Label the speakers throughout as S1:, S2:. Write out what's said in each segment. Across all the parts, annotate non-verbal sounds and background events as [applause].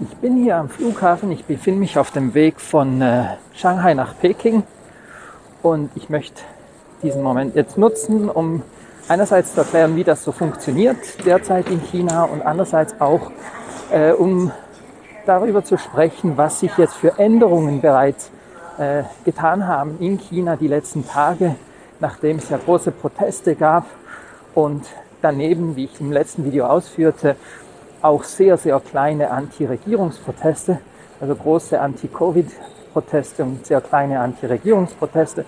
S1: Ich bin hier am Flughafen. Ich befinde mich auf dem Weg von äh, Shanghai nach Peking und ich möchte diesen Moment jetzt nutzen, um einerseits zu erklären, wie das so funktioniert derzeit in China und andererseits auch, äh, um darüber zu sprechen, was sich jetzt für Änderungen bereits äh, getan haben in China die letzten Tage, nachdem es ja große Proteste gab und daneben, wie ich im letzten Video ausführte, auch sehr, sehr kleine Anti-Regierungsproteste, also große Anti-Covid-Proteste und sehr kleine Anti-Regierungsproteste.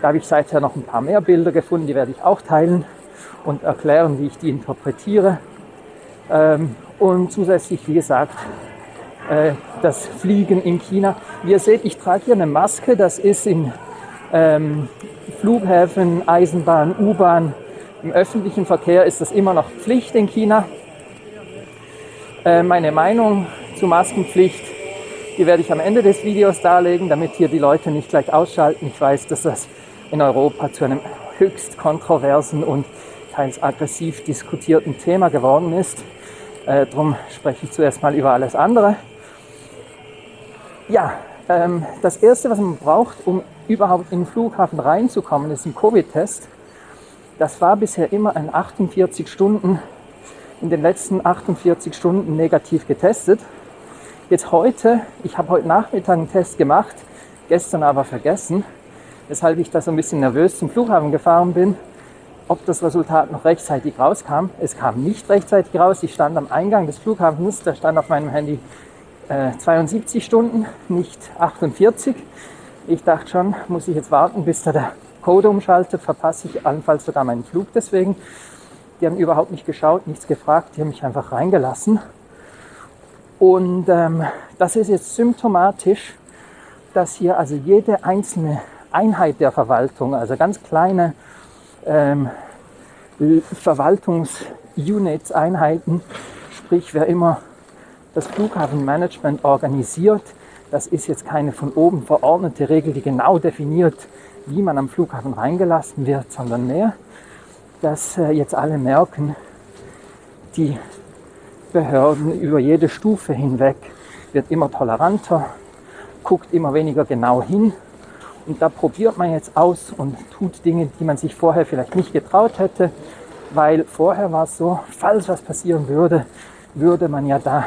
S1: Da habe ich seither noch ein paar mehr Bilder gefunden, die werde ich auch teilen und erklären, wie ich die interpretiere. Ähm, und zusätzlich, wie gesagt, äh, das Fliegen in China. Wie ihr seht, ich trage hier eine Maske, das ist in ähm, Flughäfen, Eisenbahn, U-Bahn, im öffentlichen Verkehr ist das immer noch Pflicht in China. Äh, meine Meinung zur Maskenpflicht, die werde ich am Ende des Videos darlegen, damit hier die Leute nicht gleich ausschalten. Ich weiß, dass das in Europa zu einem höchst kontroversen und teils aggressiv diskutierten Thema geworden ist. Äh, Darum spreche ich zuerst mal über alles andere. Ja, ähm, das Erste, was man braucht, um überhaupt in den Flughafen reinzukommen, ist ein Covid-Test. Das war bisher immer ein 48 Stunden in den letzten 48 Stunden negativ getestet. Jetzt heute, ich habe heute Nachmittag einen Test gemacht, gestern aber vergessen, weshalb ich da so ein bisschen nervös zum Flughafen gefahren bin, ob das Resultat noch rechtzeitig rauskam. Es kam nicht rechtzeitig raus. Ich stand am Eingang des Flughafens, da stand auf meinem Handy äh, 72 Stunden, nicht 48. Ich dachte schon, muss ich jetzt warten, bis da der Code umschaltet, verpasse ich allenfalls sogar meinen Flug deswegen. Die haben überhaupt nicht geschaut, nichts gefragt, die haben mich einfach reingelassen. Und ähm, das ist jetzt symptomatisch, dass hier also jede einzelne Einheit der Verwaltung, also ganz kleine ähm, Verwaltungsunits, Einheiten, sprich wer immer das Flughafenmanagement organisiert, das ist jetzt keine von oben verordnete Regel, die genau definiert, wie man am Flughafen reingelassen wird, sondern mehr dass äh, jetzt alle merken, die Behörden über jede Stufe hinweg wird immer toleranter, guckt immer weniger genau hin. Und da probiert man jetzt aus und tut Dinge, die man sich vorher vielleicht nicht getraut hätte, weil vorher war es so, falls was passieren würde, würde man ja da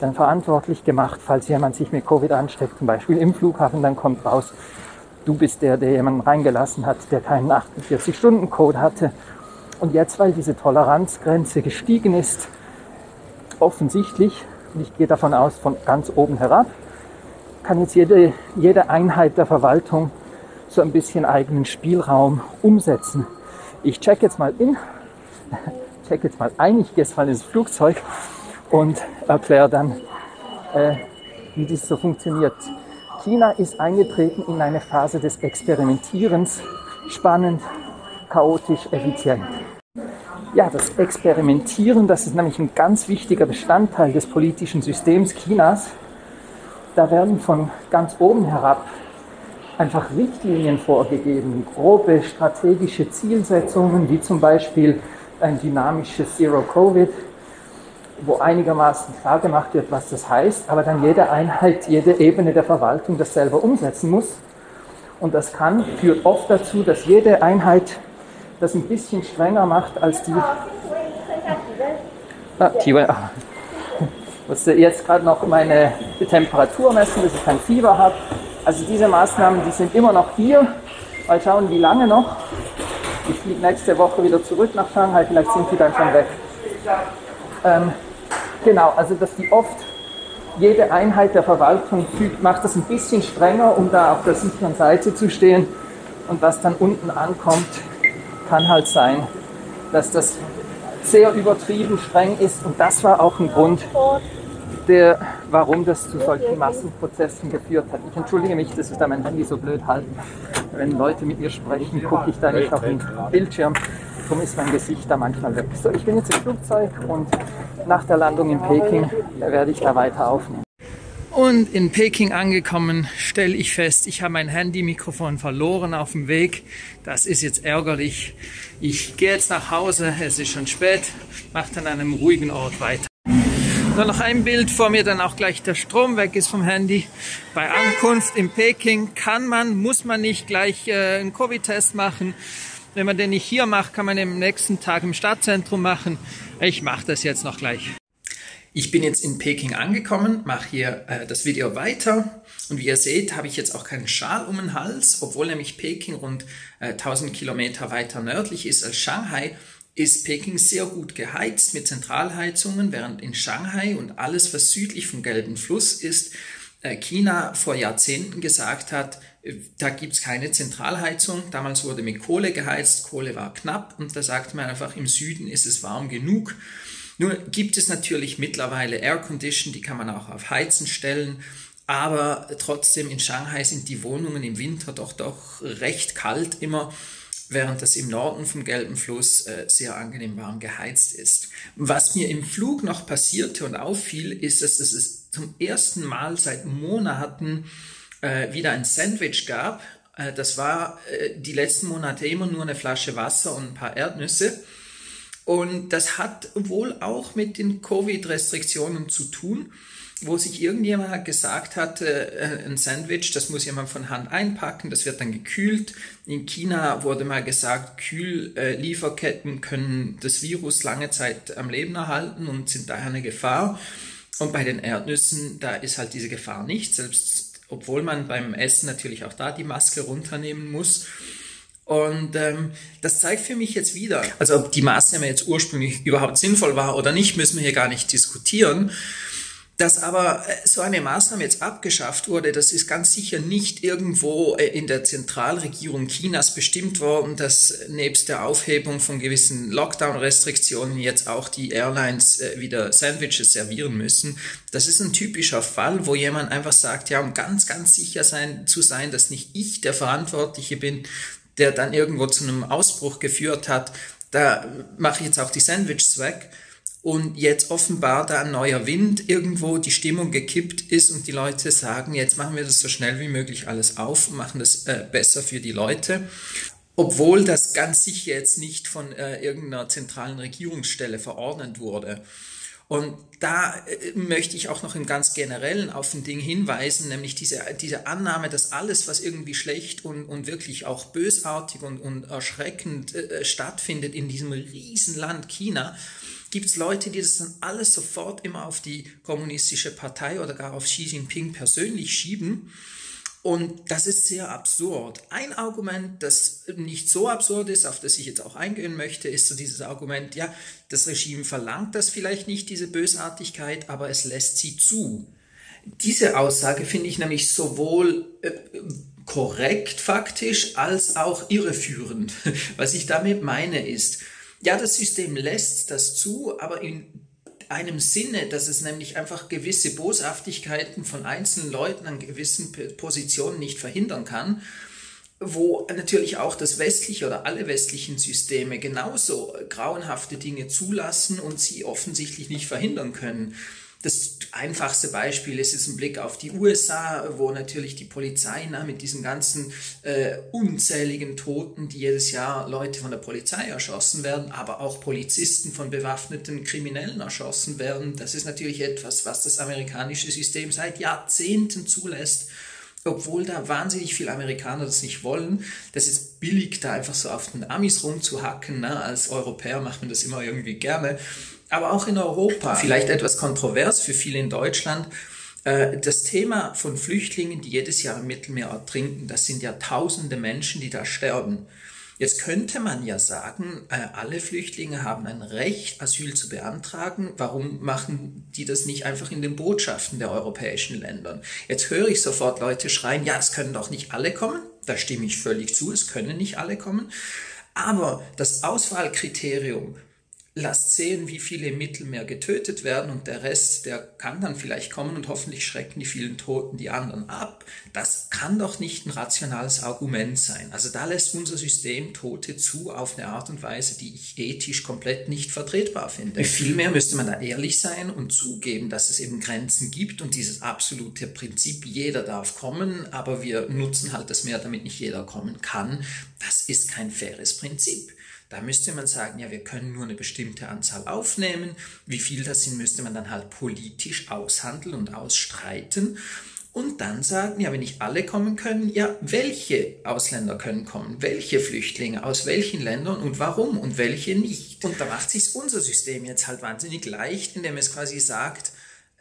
S1: dann verantwortlich gemacht, falls jemand sich mit Covid ansteckt, zum Beispiel im Flughafen, dann kommt raus, du bist der, der jemanden reingelassen hat, der keinen 48-Stunden-Code hatte. Und jetzt, weil diese Toleranzgrenze gestiegen ist, offensichtlich, und ich gehe davon aus, von ganz oben herab, kann jetzt jede, jede Einheit der Verwaltung so ein bisschen eigenen Spielraum umsetzen. Ich check jetzt mal in, [laughs] check jetzt mal ein, ich gehe jetzt mal ins Flugzeug und erkläre dann, äh, wie das so funktioniert. China ist eingetreten in eine Phase des Experimentierens, spannend, chaotisch, effizient. Ja, das Experimentieren, das ist nämlich ein ganz wichtiger Bestandteil des politischen Systems Chinas. Da werden von ganz oben herab einfach Richtlinien vorgegeben, grobe strategische Zielsetzungen, wie zum Beispiel ein dynamisches Zero-Covid, wo einigermaßen klar gemacht wird, was das heißt, aber dann jede Einheit, jede Ebene der Verwaltung das selber umsetzen muss. Und das kann, führt oft dazu, dass jede Einheit das ein bisschen strenger macht als die. Ah, Tiwa, ah. Ich musste jetzt gerade noch meine Temperatur messen, dass ich kein Fieber habe. Also diese Maßnahmen, die sind immer noch hier. Mal schauen, wie lange noch. Ich fliege nächste Woche wieder zurück nach Shanghai, vielleicht sind die dann schon weg. Ähm, Genau, also dass die oft jede Einheit der Verwaltung fügt, macht das ein bisschen strenger, um da auf der sicheren Seite zu stehen. Und was dann unten ankommt, kann halt sein, dass das sehr übertrieben streng ist. Und das war auch ein Grund, der, warum das zu solchen Massenprozessen geführt hat. Ich entschuldige mich, dass ich da mein Handy so blöd halte. Wenn Leute mit mir sprechen, gucke ich da nicht auf den Bildschirm. Darum ist mein Gesicht da manchmal weg. So, ich bin jetzt im Flugzeug und nach der Landung in Peking werde ich da weiter aufnehmen. Und in Peking angekommen, stelle ich fest, ich habe mein Handy-Mikrofon verloren auf dem Weg. Das ist jetzt ärgerlich. Ich gehe jetzt nach Hause, es ist schon spät, mache dann an einem ruhigen Ort weiter. Dann noch ein Bild vor mir, dann auch gleich der Strom weg ist vom Handy. Bei Ankunft in Peking kann man, muss man nicht gleich äh, einen Covid-Test machen. Wenn man den nicht hier macht, kann man den nächsten Tag im Stadtzentrum machen. Ich mache das jetzt noch gleich. Ich bin jetzt in Peking angekommen, mache hier äh, das Video weiter und wie ihr seht, habe ich jetzt auch keinen Schal um den Hals, obwohl nämlich Peking rund äh, 1000 Kilometer weiter nördlich ist als Shanghai ist Peking sehr gut geheizt mit Zentralheizungen, während in Shanghai und alles, was südlich vom Gelben Fluss ist, äh, China vor Jahrzehnten gesagt hat, da gibt's keine Zentralheizung. Damals wurde mit Kohle geheizt, Kohle war knapp und da sagt man einfach, im Süden ist es warm genug. Nur gibt es natürlich mittlerweile Air Condition, die kann man auch auf Heizen stellen. Aber trotzdem in Shanghai sind die Wohnungen im Winter doch doch recht kalt immer während das im Norden vom Gelben Fluss äh, sehr angenehm warm geheizt ist. Was mir im Flug noch passierte und auffiel, ist, dass es zum ersten Mal seit Monaten äh, wieder ein Sandwich gab. Äh, das war äh, die letzten Monate immer nur eine Flasche Wasser und ein paar Erdnüsse. Und das hat wohl auch mit den Covid-Restriktionen zu tun wo sich irgendjemand gesagt hat, äh, ein Sandwich, das muss jemand von Hand einpacken, das wird dann gekühlt. In China wurde mal gesagt, Kühllieferketten können das Virus lange Zeit am Leben erhalten und sind daher eine Gefahr. Und bei den Erdnüssen, da ist halt diese Gefahr nicht, selbst obwohl man beim Essen natürlich auch da die Maske runternehmen muss. Und ähm, das zeigt für mich jetzt wieder, also ob die Maßnahme jetzt ursprünglich überhaupt sinnvoll war oder nicht, müssen wir hier gar nicht diskutieren. Dass aber äh, so eine Maßnahme jetzt abgeschafft wurde, das ist ganz sicher nicht irgendwo äh, in der Zentralregierung Chinas bestimmt worden, dass nebst der Aufhebung von gewissen Lockdown-Restriktionen jetzt auch die Airlines äh, wieder Sandwiches servieren müssen. Das ist ein typischer Fall, wo jemand einfach sagt, ja, um ganz, ganz sicher sein, zu sein, dass nicht ich der Verantwortliche bin, der dann irgendwo zu einem Ausbruch geführt hat, da mache ich jetzt auch die Sandwiches weg und jetzt offenbar da ein neuer Wind irgendwo die Stimmung gekippt ist und die Leute sagen, jetzt machen wir das so schnell wie möglich alles auf und machen das äh, besser für die Leute. Obwohl das ganz sicher jetzt nicht von äh, irgendeiner zentralen Regierungsstelle verordnet wurde. Und da äh, möchte ich auch noch im ganz Generellen auf ein Ding hinweisen, nämlich diese, diese Annahme, dass alles, was irgendwie schlecht und, und wirklich auch bösartig und, und erschreckend äh, stattfindet in diesem Riesenland China, gibt es Leute, die das dann alles sofort immer auf die kommunistische Partei oder gar auf Xi Jinping persönlich schieben. Und das ist sehr absurd. Ein Argument, das nicht so absurd ist, auf das ich jetzt auch eingehen möchte, ist so dieses Argument, ja, das Regime verlangt das vielleicht nicht, diese Bösartigkeit, aber es lässt sie zu. Diese Aussage finde ich nämlich sowohl äh, korrekt faktisch als auch irreführend. [laughs] Was ich damit meine ist, ja, das System lässt das zu, aber in einem Sinne, dass es nämlich einfach gewisse Boshaftigkeiten von einzelnen Leuten an gewissen Positionen nicht verhindern kann, wo natürlich auch das westliche oder alle westlichen Systeme genauso grauenhafte Dinge zulassen und sie offensichtlich nicht verhindern können. Das einfachste Beispiel ist jetzt ein Blick auf die USA, wo natürlich die Polizei na, mit diesen ganzen äh, unzähligen Toten, die jedes Jahr Leute von der Polizei erschossen werden, aber auch Polizisten von bewaffneten Kriminellen erschossen werden. Das ist natürlich etwas, was das amerikanische System seit Jahrzehnten zulässt obwohl da wahnsinnig viele Amerikaner das nicht wollen, das ist billig, da einfach so auf den Amis rumzuhacken. Ne? Als Europäer macht man das immer irgendwie gerne aber auch in Europa, vielleicht etwas kontrovers für viele in Deutschland, äh, das Thema von Flüchtlingen, die jedes Jahr im Mittelmeer ertrinken, das sind ja tausende Menschen, die da sterben. Jetzt könnte man ja sagen, äh, alle Flüchtlinge haben ein Recht, Asyl zu beantragen. Warum machen die das nicht einfach in den Botschaften der europäischen Länder? Jetzt höre ich sofort Leute schreien, ja, es können doch nicht alle kommen. Da stimme ich völlig zu, es können nicht alle kommen. Aber das Auswahlkriterium lasst sehen, wie viele im Mittelmeer getötet werden und der Rest, der kann dann vielleicht kommen und hoffentlich schrecken die vielen Toten die anderen ab. Das kann doch nicht ein rationales Argument sein. Also da lässt unser System Tote zu auf eine Art und Weise, die ich ethisch komplett nicht vertretbar finde. Vielmehr müsste man da ehrlich sein und zugeben, dass es eben Grenzen gibt und dieses absolute Prinzip, jeder darf kommen, aber wir nutzen halt das Meer, damit nicht jeder kommen kann. Das ist kein faires Prinzip. Da müsste man sagen, ja, wir können nur eine bestimmte Anzahl aufnehmen. Wie viel das sind, müsste man dann halt politisch aushandeln und ausstreiten. Und dann sagen, ja, wenn nicht alle kommen können, ja, welche Ausländer können kommen, welche Flüchtlinge, aus welchen Ländern und warum und welche nicht. Und da macht sich unser System jetzt halt wahnsinnig leicht, indem es quasi sagt,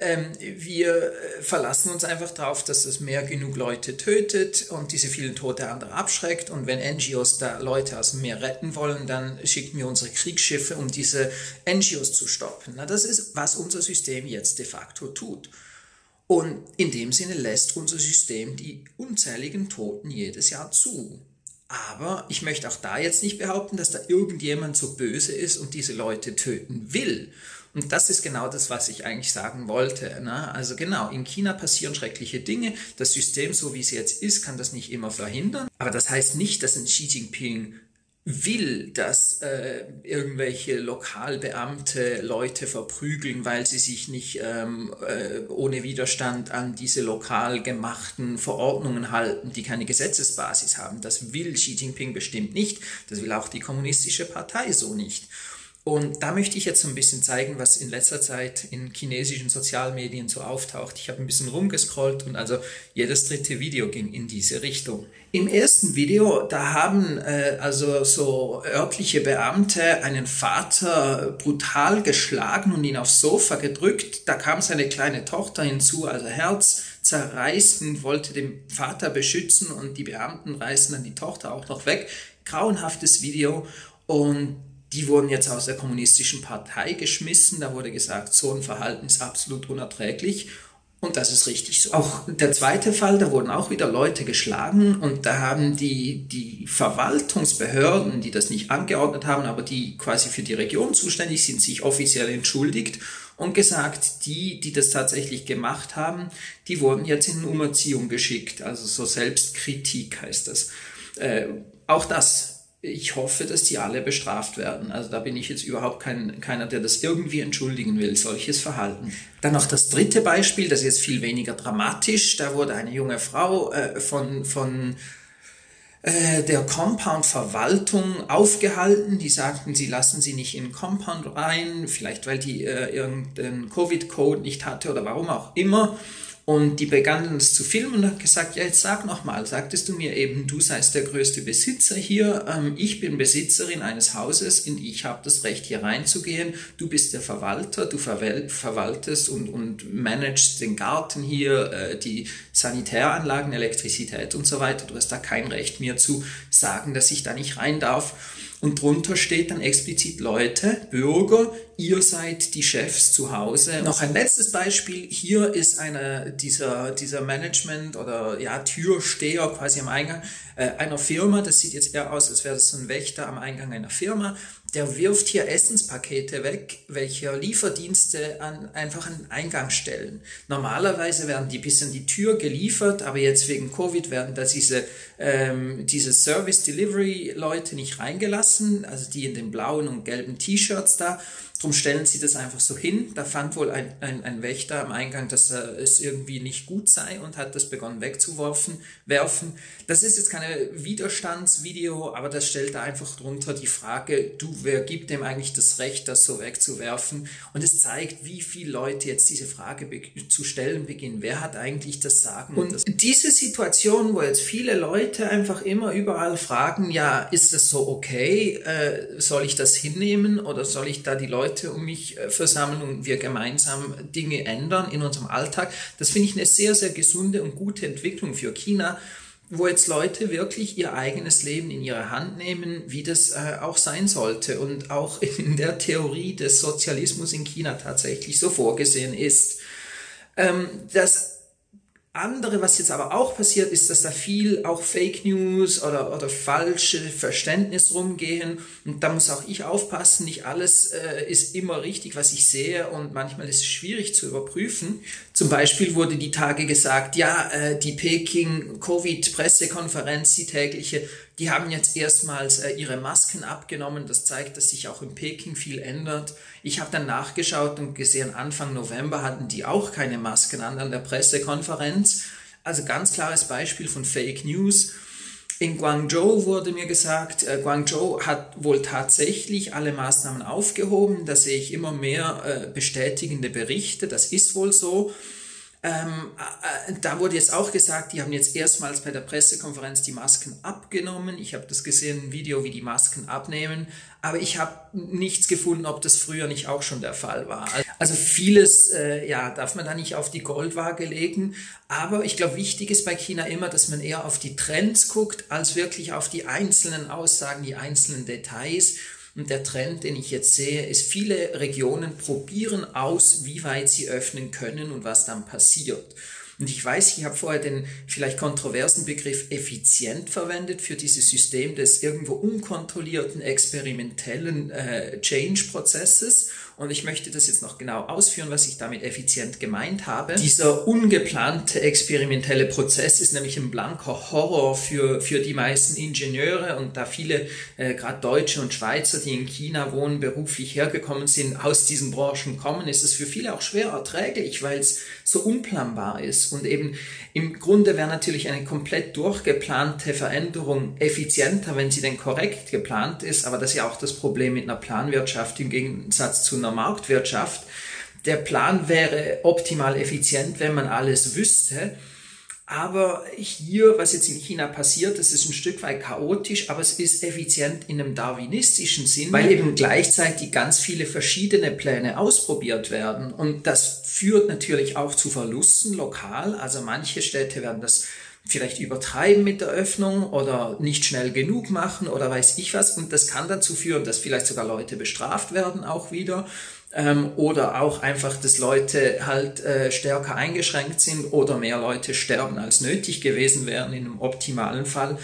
S1: ähm, wir äh, verlassen uns einfach darauf, dass es mehr genug Leute tötet und diese vielen Tote andere abschreckt. Und wenn NGOs da Leute aus dem Meer retten wollen, dann schicken wir unsere Kriegsschiffe, um diese NGOs zu stoppen. Na, das ist, was unser System jetzt de facto tut. Und in dem Sinne lässt unser System die unzähligen Toten jedes Jahr zu. Aber ich möchte auch da jetzt nicht behaupten, dass da irgendjemand so böse ist und diese Leute töten will. Und das ist genau das, was ich eigentlich sagen wollte. Ne? Also genau, in China passieren schreckliche Dinge. Das System, so wie es jetzt ist, kann das nicht immer verhindern. Aber das heißt nicht, dass ein Xi Jinping will, dass äh, irgendwelche Lokalbeamte Leute verprügeln, weil sie sich nicht ähm, äh, ohne Widerstand an diese lokal gemachten Verordnungen halten, die keine Gesetzesbasis haben. Das will Xi Jinping bestimmt nicht. Das will auch die kommunistische Partei so nicht. Und da möchte ich jetzt so ein bisschen zeigen, was in letzter Zeit in chinesischen Sozialmedien so auftaucht. Ich habe ein bisschen rumgescrollt und also jedes dritte Video ging in diese Richtung. Im ersten Video, da haben äh, also so örtliche Beamte einen Vater brutal geschlagen und ihn aufs Sofa gedrückt. Da kam seine kleine Tochter hinzu, also Herz zerreißen, wollte den Vater beschützen und die Beamten reißen dann die Tochter auch noch weg. Grauenhaftes Video und die wurden jetzt aus der kommunistischen Partei geschmissen. Da wurde gesagt, so ein Verhalten ist absolut unerträglich. Und das ist richtig so. Auch der zweite Fall, da wurden auch wieder Leute geschlagen und da haben die, die Verwaltungsbehörden, die das nicht angeordnet haben, aber die quasi für die Region zuständig sind, sich offiziell entschuldigt und gesagt, die, die das tatsächlich gemacht haben, die wurden jetzt in Umerziehung geschickt. Also so Selbstkritik heißt das. Äh, auch das ich hoffe, dass die alle bestraft werden. Also da bin ich jetzt überhaupt kein, keiner, der das irgendwie entschuldigen will, solches Verhalten. Dann noch das dritte Beispiel, das ist jetzt viel weniger dramatisch. Da wurde eine junge Frau äh, von, von äh, der Compound-Verwaltung aufgehalten. Die sagten, sie lassen sie nicht in Compound rein, vielleicht weil die äh, irgendeinen Covid-Code nicht hatte oder warum auch immer. Und die begannen es zu filmen und hat gesagt, ja, jetzt sag nochmal, sagtest du mir eben, du seist der größte Besitzer hier, ähm, ich bin Besitzerin eines Hauses und ich habe das Recht hier reinzugehen, du bist der Verwalter, du verwaltest und, und managst den Garten hier, äh, die Sanitäranlagen, Elektrizität und so weiter, du hast da kein Recht mir zu sagen, dass ich da nicht rein darf. Und drunter steht dann explizit Leute, Bürger, ihr seid die Chefs zu Hause. Noch ein letztes Beispiel. Hier ist eine, dieser, dieser Management oder ja, Türsteher quasi am Eingang äh, einer Firma. Das sieht jetzt eher aus, als wäre das so ein Wächter am Eingang einer Firma der wirft hier Essenspakete weg, welche Lieferdienste an, einfach Eingang stellen. Normalerweise werden die bis an die Tür geliefert, aber jetzt wegen Covid werden da diese, ähm, diese Service-Delivery-Leute nicht reingelassen, also die in den blauen und gelben T-Shirts da. Drum stellen sie das einfach so hin. Da fand wohl ein, ein, ein Wächter am Eingang, dass äh, es irgendwie nicht gut sei und hat das begonnen wegzuwerfen. Werfen. Das ist jetzt keine Widerstandsvideo, aber das stellt da einfach drunter die Frage, du, wer gibt dem eigentlich das Recht, das so wegzuwerfen? Und es zeigt, wie viele Leute jetzt diese Frage zu stellen beginnen. Wer hat eigentlich das Sagen? Und das diese Situation, wo jetzt viele Leute einfach immer überall fragen, ja, ist das so okay? Äh, soll ich das hinnehmen oder soll ich da die Leute Leute um mich äh, versammeln und wir gemeinsam Dinge ändern in unserem Alltag. Das finde ich eine sehr, sehr gesunde und gute Entwicklung für China wo jetzt Leute wirklich ihr eigenes Leben in ihre Hand nehmen, wie das äh, auch sein sollte und auch [laughs] in der Theorie des Sozialismus in China tatsächlich so vorgesehen ist. Ähm, das andere, was jetzt aber auch passiert, ist, dass da viel auch Fake News oder, oder falsche Verständnis rumgehen. Und da muss auch ich aufpassen. Nicht alles äh, ist immer richtig, was ich sehe. Und manchmal ist es schwierig zu überprüfen. Zum Beispiel wurde die Tage gesagt, ja, äh, die Peking Covid-Pressekonferenz, die tägliche, die haben jetzt erstmals äh, ihre Masken abgenommen. Das zeigt, dass sich auch in Peking viel ändert. Ich habe dann nachgeschaut und gesehen, Anfang November hatten die auch keine Masken an an der Pressekonferenz. Also ganz klares Beispiel von Fake News. In Guangzhou wurde mir gesagt, äh, Guangzhou hat wohl tatsächlich alle Maßnahmen aufgehoben. Da sehe ich immer mehr äh, bestätigende Berichte. Das ist wohl so. Ähm, äh, da wurde jetzt auch gesagt, die haben jetzt erstmals bei der Pressekonferenz die Masken abgenommen. Ich habe das gesehen, ein Video, wie die Masken abnehmen. Aber ich habe nichts gefunden, ob das früher nicht auch schon der Fall war. Also vieles, äh, ja, darf man da nicht auf die Goldwaage legen. Aber ich glaube, wichtig ist bei China immer, dass man eher auf die Trends guckt, als wirklich auf die einzelnen Aussagen, die einzelnen Details. Und der Trend, den ich jetzt sehe, ist, viele Regionen probieren aus, wie weit sie öffnen können und was dann passiert. Und ich weiß, ich habe vorher den vielleicht kontroversen Begriff effizient verwendet für dieses System des irgendwo unkontrollierten experimentellen äh, Change-Prozesses. Und ich möchte das jetzt noch genau ausführen, was ich damit effizient gemeint habe. Dieser ungeplante experimentelle Prozess ist nämlich ein blanker Horror für, für die meisten Ingenieure und da viele, äh, gerade Deutsche und Schweizer, die in China wohnen, beruflich hergekommen sind, aus diesen Branchen kommen, ist es für viele auch schwer erträglich, weil es so unplanbar ist. Und eben im Grunde wäre natürlich eine komplett durchgeplante Veränderung effizienter, wenn sie denn korrekt geplant ist. Aber das ist ja auch das Problem mit einer Planwirtschaft im Gegensatz zu einer Marktwirtschaft. Der Plan wäre optimal effizient, wenn man alles wüsste. Aber hier, was jetzt in China passiert, das ist ein Stück weit chaotisch, aber es ist effizient in einem darwinistischen Sinn, weil eben gleichzeitig ganz viele verschiedene Pläne ausprobiert werden. Und das führt natürlich auch zu Verlusten lokal. Also manche Städte werden das vielleicht übertreiben mit der Öffnung oder nicht schnell genug machen oder weiß ich was. Und das kann dazu führen, dass vielleicht sogar Leute bestraft werden auch wieder. Ähm, oder auch einfach, dass Leute halt äh, stärker eingeschränkt sind oder mehr Leute sterben als nötig gewesen wären in einem optimalen Fall.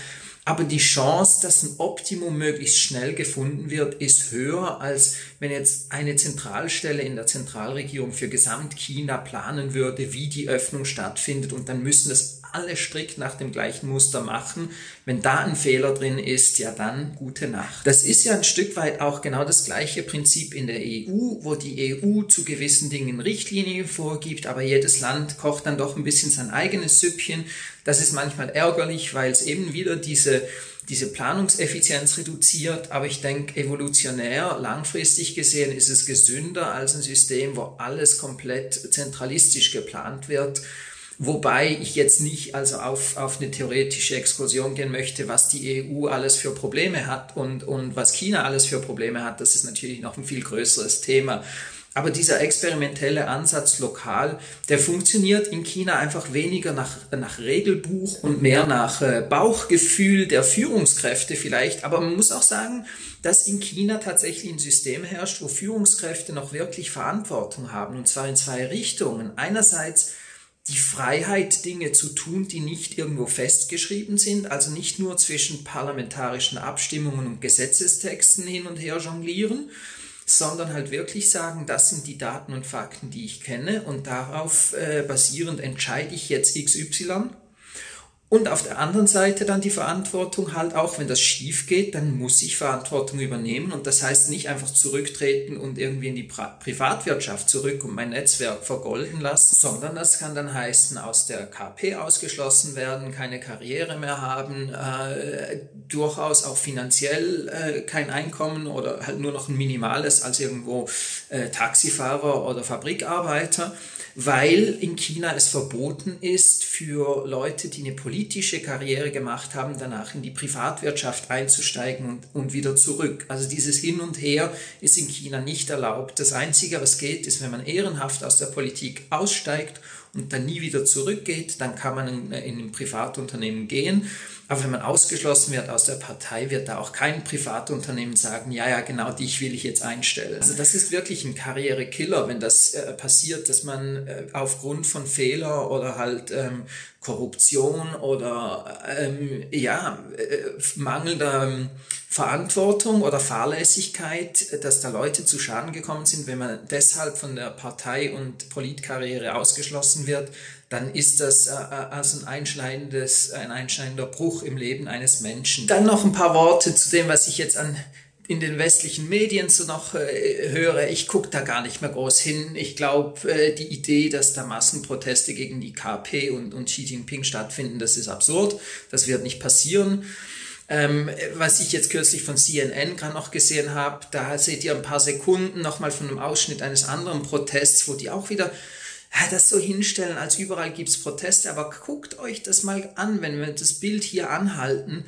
S1: Aber die Chance, dass ein Optimum möglichst schnell gefunden wird, ist höher, als wenn jetzt eine Zentralstelle in der Zentralregierung für Gesamtchina planen würde, wie die Öffnung stattfindet. Und dann müssen das alle strikt nach dem gleichen Muster machen. Wenn da ein Fehler drin ist, ja dann gute Nacht. Das ist ja ein Stück weit auch genau das gleiche Prinzip in der EU, wo die EU zu gewissen Dingen Richtlinien vorgibt, aber jedes Land kocht dann doch ein bisschen sein eigenes Süppchen. Das ist manchmal ärgerlich, weil es eben wieder diese diese Planungseffizienz reduziert, aber ich denke, evolutionär, langfristig gesehen, ist es gesünder als ein System, wo alles komplett zentralistisch geplant wird Wobei ich jetzt nicht also auf, auf eine theoretische Exkursion gehen möchte, was die EU alles für Probleme hat und, und was China alles für Probleme hat. Das ist natürlich noch ein viel größeres Thema. Aber dieser experimentelle Ansatz lokal, der funktioniert in China einfach weniger nach, nach Regelbuch und mehr nach äh, Bauchgefühl der Führungskräfte vielleicht. Aber man muss auch sagen, dass in China tatsächlich ein System herrscht, wo Führungskräfte noch wirklich Verantwortung haben. Und zwar in zwei Richtungen. Einerseits die Freiheit, Dinge zu tun, die nicht irgendwo festgeschrieben sind, also nicht nur zwischen parlamentarischen Abstimmungen und Gesetzestexten hin und her jonglieren, sondern halt wirklich sagen, das sind die Daten und Fakten, die ich kenne und darauf äh, basierend entscheide ich jetzt XY und auf der anderen Seite dann die Verantwortung halt auch, wenn das schief geht, dann muss ich Verantwortung übernehmen. Und das heißt nicht einfach zurücktreten und irgendwie in die Pri Privatwirtschaft zurück und mein Netzwerk vergolden lassen, sondern das kann dann heißen, aus der KP ausgeschlossen werden, keine Karriere mehr haben, äh, durchaus auch finanziell äh, kein Einkommen oder halt nur noch ein minimales als irgendwo äh, Taxifahrer oder Fabrikarbeiter weil in China es verboten ist, für Leute, die eine politische Karriere gemacht haben, danach in die Privatwirtschaft einzusteigen und, und wieder zurück. Also dieses Hin und Her ist in China nicht erlaubt. Das Einzige, was geht, ist, wenn man ehrenhaft aus der Politik aussteigt und dann nie wieder zurückgeht, dann kann man in, in ein Privatunternehmen gehen. Aber wenn man ausgeschlossen wird aus der Partei, wird da auch kein Privatunternehmen sagen, ja, ja, genau dich will ich jetzt einstellen. Also das ist wirklich ein Karrierekiller, wenn das äh, passiert, dass man äh, aufgrund von Fehler oder halt ähm, Korruption oder ähm, ja, äh, mangelnder ähm, Verantwortung oder Fahrlässigkeit, dass da Leute zu Schaden gekommen sind, wenn man deshalb von der Partei- und Politkarriere ausgeschlossen wird, dann ist das äh, also ein einschneidendes, ein einschneidender Bruch im Leben eines Menschen. Dann noch ein paar Worte zu dem, was ich jetzt an in den westlichen Medien so noch äh, höre, ich gucke da gar nicht mehr groß hin. Ich glaube, äh, die Idee, dass da Massenproteste gegen die KP und, und Xi Jinping stattfinden, das ist absurd. Das wird nicht passieren. Ähm, was ich jetzt kürzlich von CNN gerade noch gesehen habe, da seht ihr ein paar Sekunden nochmal von einem Ausschnitt eines anderen Protests, wo die auch wieder das so hinstellen, als überall gibt's Proteste, aber guckt euch das mal an, wenn wir das Bild hier anhalten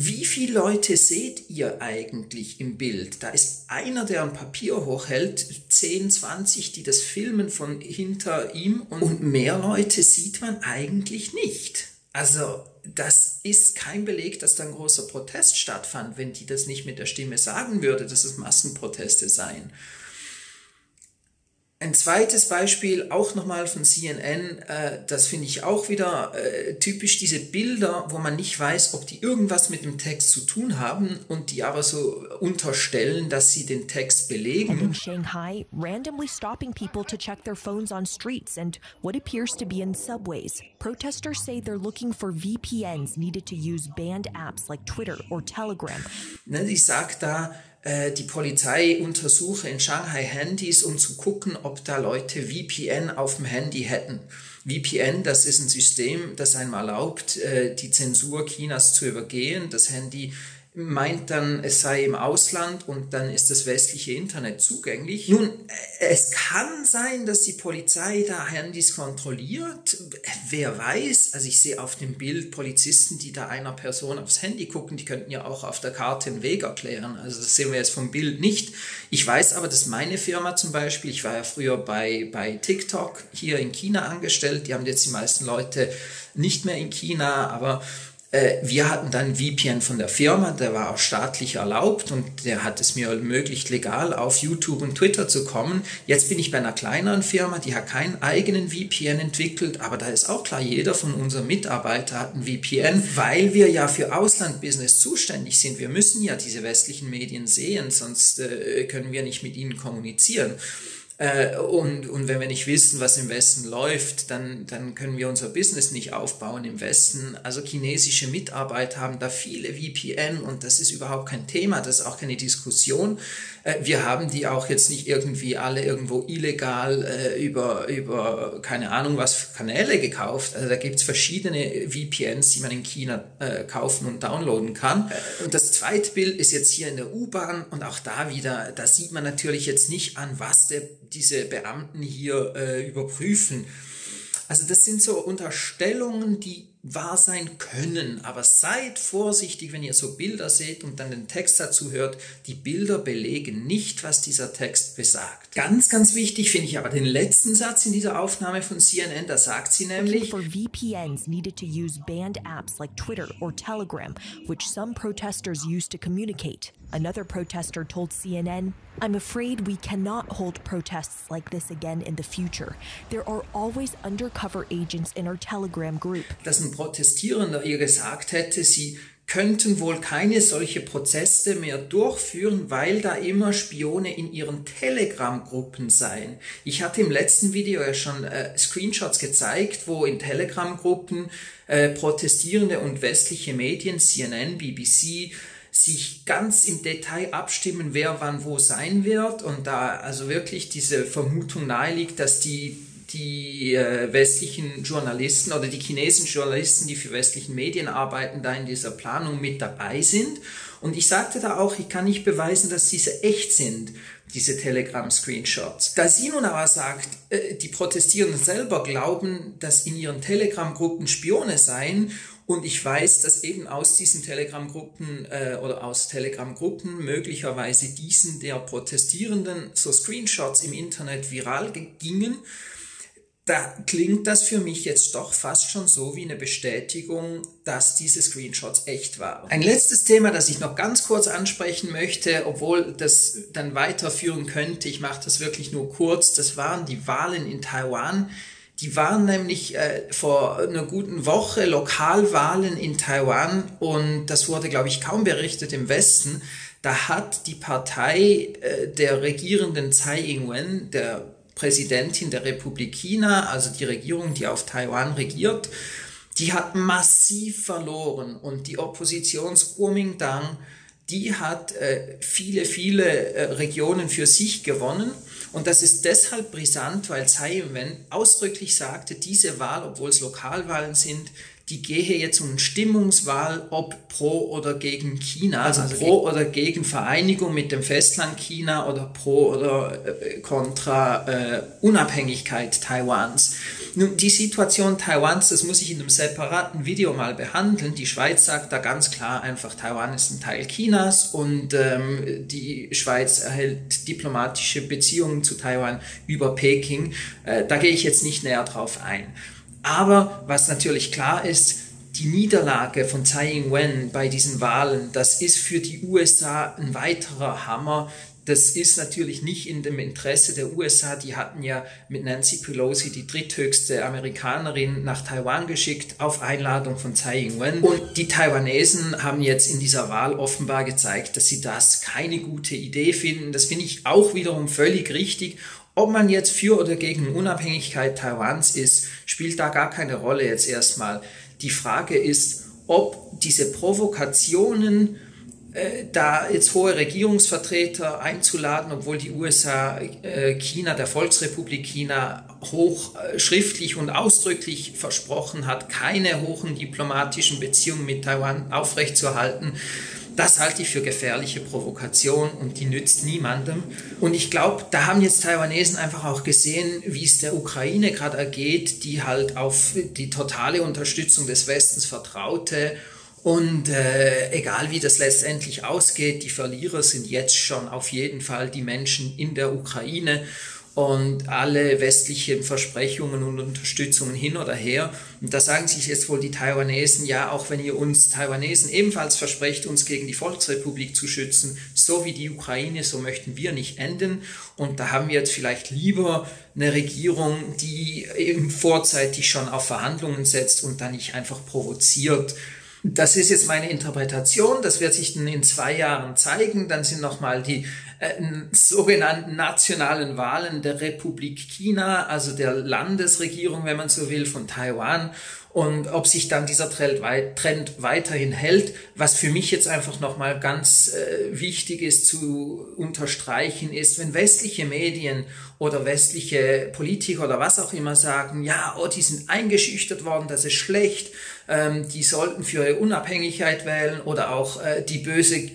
S1: wie viele Leute seht ihr eigentlich im Bild? Da ist einer, der ein Papier hochhält, 10, 20, die das filmen von hinter ihm und mehr Leute sieht man eigentlich nicht. Also das ist kein Beleg, dass da ein großer Protest stattfand, wenn die das nicht mit der Stimme sagen würde, dass es Massenproteste seien. Ein zweites Beispiel, auch nochmal von CNN, äh, das finde ich auch wieder äh, typisch, diese Bilder, wo man nicht weiß, ob die irgendwas mit dem Text zu tun haben und die aber so unterstellen, dass sie den Text belegen.
S2: And in Shanghai, randomly stopping people to check their phones on streets and what appears to be in subways. Protesters say they're looking for VPNs needed to use banned apps like Twitter or Telegram.
S1: Ne, die sagt da, die Polizei untersuche in Shanghai Handys, um zu gucken, ob da Leute VPN auf dem Handy hätten. VPN, das ist ein System, das einmal erlaubt, äh, die Zensur Chinas zu übergehen, das Handy meint dann, es sei im Ausland und dann ist das westliche Internet zugänglich. Nun, es kann sein, dass die Polizei da Handys kontrolliert. Wer weiß, also ich sehe auf dem Bild Polizisten, die da einer Person aufs Handy gucken, die könnten ja auch auf der Karte einen Weg erklären. Also das sehen wir jetzt vom Bild nicht. Ich weiß aber, dass meine Firma zum Beispiel, ich war ja früher bei, bei TikTok hier in China angestellt, die haben jetzt die meisten Leute nicht mehr in China, aber äh, wir hatten dann VPN von der Firma, der war auch staatlich erlaubt und der hat es mir ermöglicht, legal auf YouTube und Twitter zu kommen. Jetzt bin ich bei einer kleineren Firma, die hat keinen eigenen VPN entwickelt, aber da ist auch klar, jeder von unseren Mitarbeitern hat ein VPN, weil wir ja für Auslandbusiness zuständig sind. Wir müssen ja diese westlichen Medien sehen, sonst äh, können wir nicht mit ihnen kommunizieren. Äh, und, und wenn wir nicht wissen, was im Westen läuft, dann, dann können wir unser Business nicht aufbauen im Westen. Also chinesische Mitarbeiter haben da viele VPN und das ist überhaupt kein Thema, das ist auch keine Diskussion. Äh, wir haben die auch jetzt nicht irgendwie alle irgendwo illegal äh, über, über keine Ahnung was für Kanäle gekauft. Also da gibt's verschiedene VPNs, die man in China kaufen und downloaden kann. Und das zweite Bild ist jetzt hier in der U-Bahn und auch da wieder, da sieht man natürlich jetzt nicht an, was der diese Beamten hier äh, überprüfen. Also das sind so Unterstellungen, die wahr sein können. Aber seid vorsichtig, wenn ihr so Bilder seht und dann den Text dazu hört. Die Bilder belegen nicht, was dieser Text besagt. Ganz, ganz wichtig finde ich aber den letzten Satz in dieser Aufnahme von CNN. Da sagt sie nämlich,
S2: for VPNs needed to use banned apps like Twitter or Telegram, which some protesters use to communicate. Another protester told CNN, I'm afraid we cannot hold protests like this again in the future. There are always undercover agents in our Telegram group.
S1: dass ein Protestierender ihr gesagt hätte, sie könnten wohl keine solche Prozesse mehr durchführen, weil da immer Spione in ihren Telegram-Gruppen seien. Ich hatte im letzten Video ja schon äh, Screenshots gezeigt, wo in Telegram-Gruppen äh, Protestierende und westliche Medien, CNN, BBC, sich ganz im Detail abstimmen, wer wann wo sein wird und da also wirklich diese Vermutung naheliegt, dass die die äh, westlichen Journalisten oder die chinesischen Journalisten, die für westlichen Medien arbeiten, da in dieser Planung mit dabei sind. Und ich sagte da auch, ich kann nicht beweisen, dass diese echt sind, diese Telegram-Screenshots. Da sie nun aber sagt, äh, die Protestierenden selber glauben, dass in ihren Telegram-Gruppen Spione seien und ich weiß, dass eben aus diesen Telegram-Gruppen äh, oder aus Telegram-Gruppen möglicherweise diesen der Protestierenden so Screenshots im Internet viral gingen, da klingt das für mich jetzt doch fast schon so wie eine Bestätigung, dass diese Screenshots echt waren. Ein letztes Thema, das ich noch ganz kurz ansprechen möchte, obwohl das dann weiterführen könnte, ich mache das wirklich nur kurz, das waren die Wahlen in Taiwan. Die waren nämlich äh, vor einer guten Woche Lokalwahlen in Taiwan und das wurde, glaube ich, kaum berichtet im Westen. Da hat die Partei äh, der regierenden Tsai Ing-wen, der Präsidentin der Republik China, also die Regierung, die auf Taiwan regiert, die hat massiv verloren und die Oppositions Kuomintang die hat äh, viele, viele äh, Regionen für sich gewonnen. Und das ist deshalb brisant, weil Tsai Ing-wen ausdrücklich sagte, diese Wahl, obwohl es Lokalwahlen sind, die gehe jetzt um eine Stimmungswahl, ob pro oder gegen China, also, also pro oder gegen Vereinigung mit dem Festland China oder pro oder äh, kontra äh, Unabhängigkeit Taiwans. Nun, die Situation Taiwans, das muss ich in einem separaten Video mal behandeln. Die Schweiz sagt da ganz klar einfach, Taiwan ist ein Teil Chinas und ähm, die Schweiz erhält diplomatische Beziehungen zu Taiwan über Peking. Äh, da gehe ich jetzt nicht näher drauf ein. Aber was natürlich klar ist, die Niederlage von Tsai Ing-wen bei diesen Wahlen, das ist für die USA ein weiterer Hammer. Das ist natürlich nicht in dem Interesse der USA. Die hatten ja mit Nancy Pelosi die dritthöchste Amerikanerin nach Taiwan geschickt auf Einladung von Tsai Ing-wen. Und die Taiwanesen haben jetzt in dieser Wahl offenbar gezeigt, dass sie das keine gute Idee finden. Das finde ich auch wiederum völlig richtig. Ob man jetzt für oder gegen Unabhängigkeit Taiwans ist, spielt da gar keine Rolle jetzt erstmal. Die Frage ist, ob diese Provokationen, äh, da jetzt hohe Regierungsvertreter einzuladen, obwohl die USA äh, China, der Volksrepublik China, hoch äh, schriftlich und ausdrücklich versprochen hat, keine hohen diplomatischen Beziehungen mit Taiwan aufrechtzuerhalten, das halte ich für gefährliche Provokation und die nützt niemandem. Und ich glaube, da haben jetzt Taiwanesen einfach auch gesehen, wie es der Ukraine gerade ergeht, die halt auf die totale Unterstützung des Westens vertraute. Und äh, egal wie das letztendlich ausgeht, die Verlierer sind jetzt schon auf jeden Fall die Menschen in der Ukraine und alle westlichen Versprechungen und Unterstützungen hin oder her. Und da sagen sich jetzt wohl die Taiwanesen, ja, auch wenn ihr uns Taiwanesen ebenfalls versprecht, uns gegen die Volksrepublik zu schützen, so wie die Ukraine, so möchten wir nicht enden. Und da haben wir jetzt vielleicht lieber eine Regierung, die eben vorzeitig schon auf Verhandlungen setzt und dann nicht einfach provoziert. Das ist jetzt meine Interpretation. Das wird sich dann in zwei Jahren zeigen. Dann sind nochmal die äh, sogenannten nationalen Wahlen der Republik China, also der Landesregierung, wenn man so will, von Taiwan. Und ob sich dann dieser Trend weiterhin hält, was für mich jetzt einfach nochmal ganz äh, wichtig ist zu unterstreichen, ist, wenn westliche Medien oder westliche Politiker oder was auch immer sagen, ja, oh, die sind eingeschüchtert worden, das ist schlecht, ähm, die sollten für ihre Unabhängigkeit wählen oder auch äh, die böse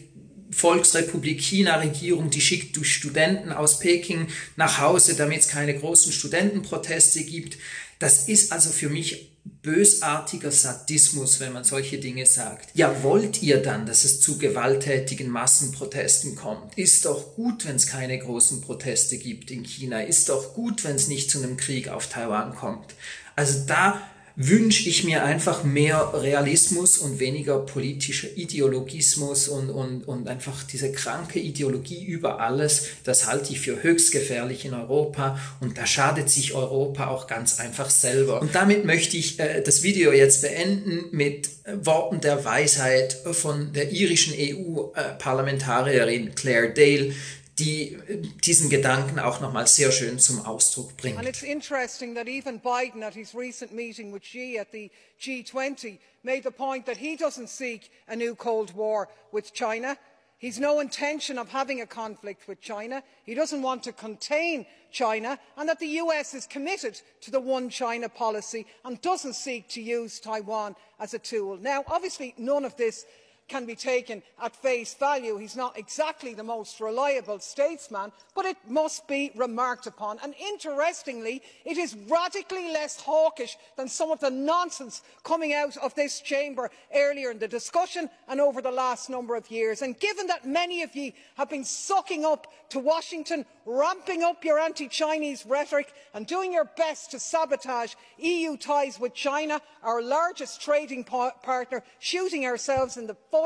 S1: Volksrepublik China Regierung, die schickt durch Studenten aus Peking nach Hause, damit es keine großen Studentenproteste gibt. Das ist also für mich bösartiger Sadismus, wenn man solche Dinge sagt. Ja, wollt ihr dann, dass es zu gewalttätigen Massenprotesten kommt? Ist doch gut, wenn es keine großen Proteste gibt in China. Ist doch gut, wenn es nicht zu einem Krieg auf Taiwan kommt. Also da wünsche ich mir einfach mehr Realismus und weniger politischer Ideologismus und, und, und einfach diese kranke Ideologie über alles. Das halte ich für höchst gefährlich in Europa und da schadet sich Europa auch ganz einfach selber. Und damit möchte ich äh, das Video jetzt beenden mit Worten der Weisheit von der irischen EU-Parlamentarierin Claire Dale, die diesen Gedanken auch nochmal sehr schön zum Ausdruck bringt. And it's interesting that even Biden at his recent meeting with Xi at the G20 made the point that he doesn't seek a new Cold War with China. He's no intention of having a conflict with China. He doesn't want to contain China and that the US is committed to the one China policy and doesn't seek to use Taiwan as a tool. Now, obviously, none of this can be taken at face value. He's not exactly the most reliable statesman, but it must be remarked upon. And interestingly, it is radically less hawkish than some of the nonsense coming out of this chamber earlier in the discussion and over the last number of years. And given that many of you have been sucking up to Washington, ramping up your anti-Chinese rhetoric and doing your best to sabotage EU ties with China, our largest trading partner, shooting ourselves in the foot,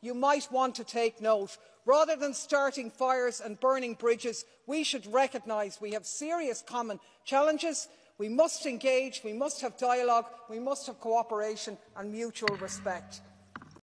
S1: you might want to take note. Rather than starting fires and burning bridges, we should recognise we have serious common challenges. We must engage, we must have dialogue, we must have cooperation and mutual respect.